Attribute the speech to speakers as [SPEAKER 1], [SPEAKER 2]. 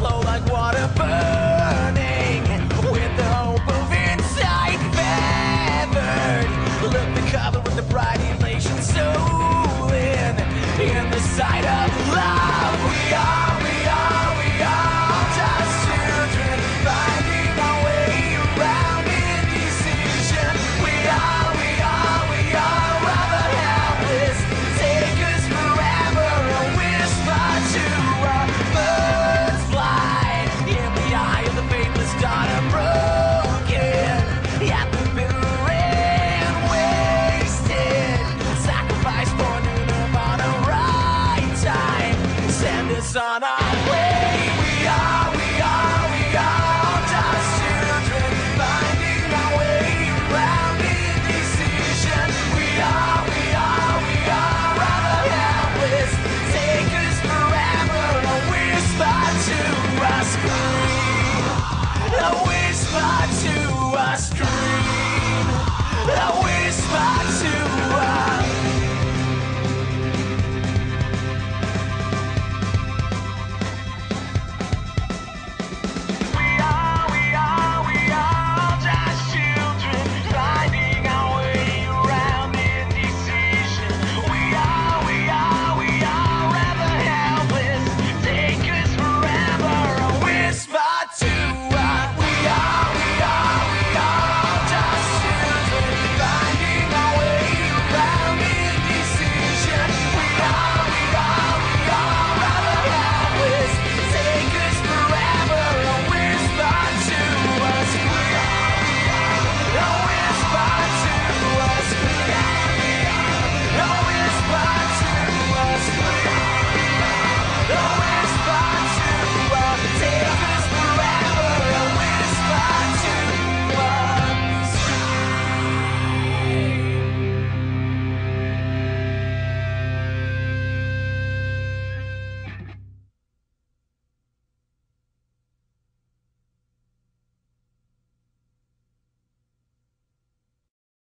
[SPEAKER 1] flow like water. Burn. Sana